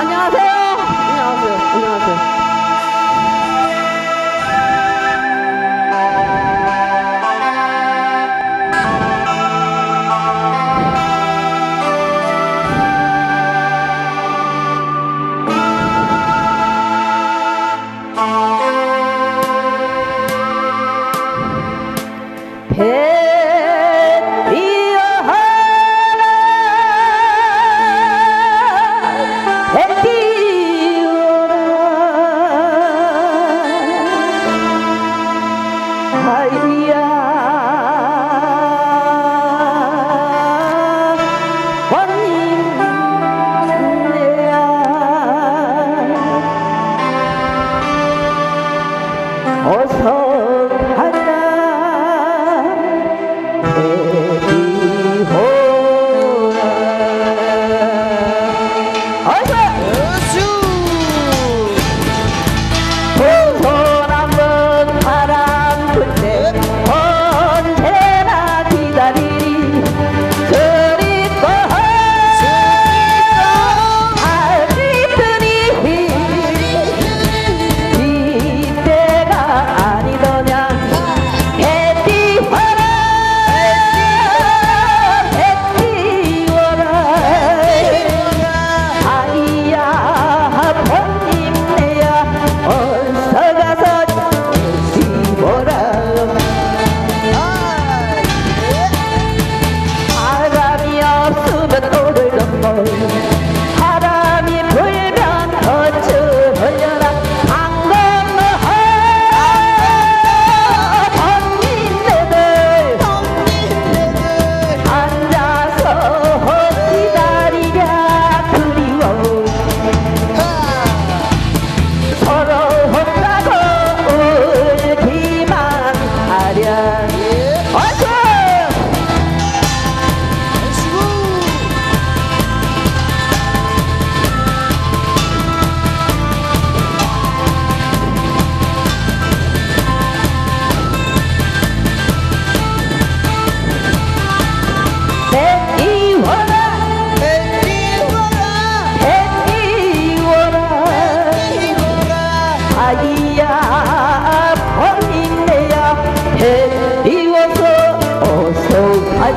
안녕하세요. 안녕하세요. 안녕하세요. 배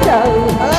chờ